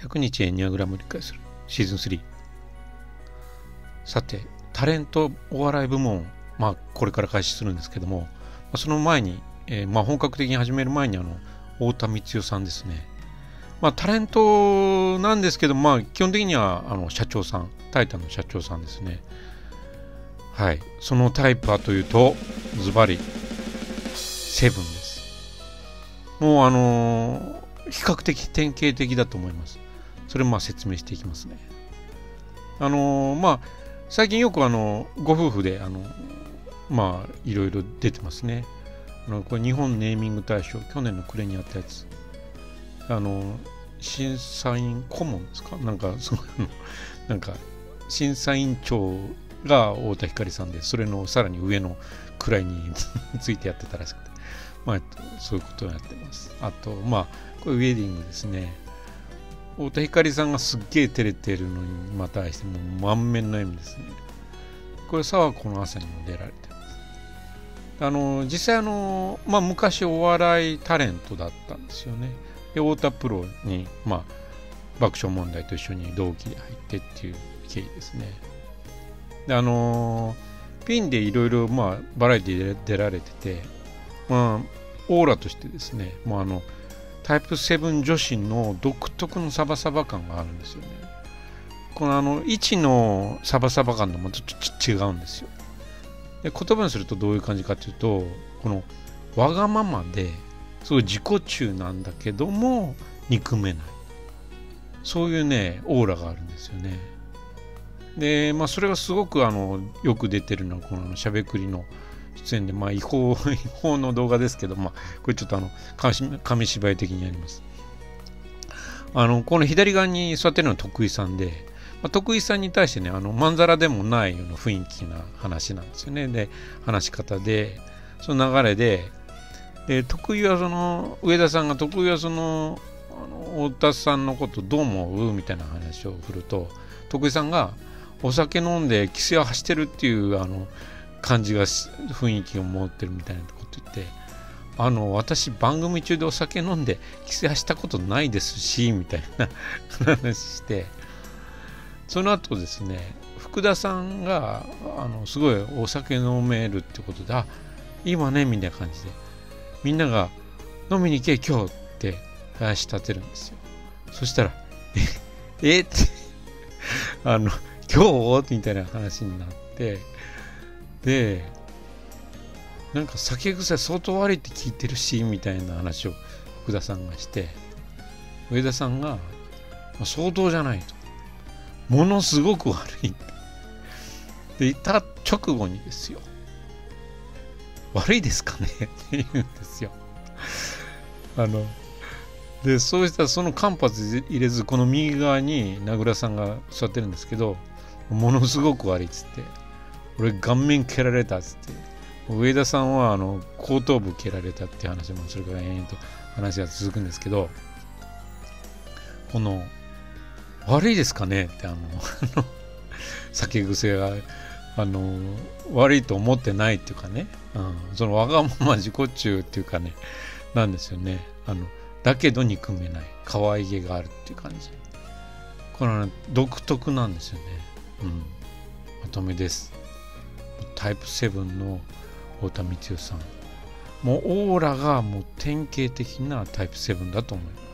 100日エニアグラム理解する。シーズン3さてタレントお笑い部門まあこれから開始するんですけどもその前に、えー、まあ、本格的に始める前にあの太田光代さんですね。まあタレントなんですけどまあ基本的にはあの社長さんタイタンの社長さんですね。はい。そのタイプはというとズバリセブンです。もうあのー、比較的典型的だと思います。それをまあ説明していきますね。あのー、まあ最近よくあのご夫婦であのまあいろいろ出てますね。あのこれ日本ネーミング大賞去年の暮れにやったやつ。あの審査員顧問ですか？なんかその なんか審査員長が太田光さんでそれのさらに上の位に ついてやってたらしくてまあそういうことをやってますあとまあこれウェディングですね太田光さんがすっげえ照れてるのにまたしても満面の笑みですね。これ沢子の朝にも出られてます。あの実際あの、まあ、昔お笑いタレントだったんですよね。で太田プロに、まあ、爆笑問題と一緒に同期で入ってっていう経緯ですね。であのピンでいろいろバラエティーで出られてて、まあ、オーラとしてですねもうあのタイプ7女子の独特のサバサバ感があるんですよね。このあの1のサバサバ感ともちょっと違うんですよ。で言葉にするとどういう感じかというとこのわがままですごい自己中なんだけども憎めないそういうねオーラがあるんですよね。でまあそれがすごくあのよく出てるのはこのしゃべくりの出演で、まあ、違法、違法の動画ですけど、まあ、これちょっとあの、紙芝居的にやります。あの、この左側に座ってるのは徳井さんで、まあ、徳井さんに対してね、あの、まんざらでもないような雰囲気な話なんですよね。で、話し方で、その流れで、で、徳井はその、上田さんが徳井はその、あの太田さんのことどう思う？みたいな話を振ると、徳井さんが、お酒飲んで規制を発してるっていうあの感じが雰囲気を持ってるみたいなこと言ってあの私番組中でお酒飲んでキスしたことないですしみたいな 話してその後ですね福田さんがあのすごいお酒飲めるってことであいいわねみたいな感じでみんなが飲みに行け今日って林立てるんですよ。そしたらええってあの今日？みたいな話になってでなんか酒癖相当悪いって聞いてるしみたいな話を福田さんがして上田さんが、ま、相当じゃないと。ものすごく悪い。で言った直後にですよ。悪いですかね？って言うんですよ。あのでそうしたらその間髪入れずこの右側に名倉さんが座ってるんですけどものすごく悪いっつって。俺顔面蹴られたっつって。上田さんはあの後頭部蹴られたって話もそれから延々と話が続くんですけどこの悪いですかねってあの酒癖があの悪いと思ってないっていうかね、うん、そのわがまま自己中っていうかね。なんですよね。あのだけど憎めない。可愛げがあるっていう感じ。これは、ね、独特なんですよね。うん。まとめです。タイプ7の太田光代さん。もうオーラがもう典型的なタイプ7だと思います。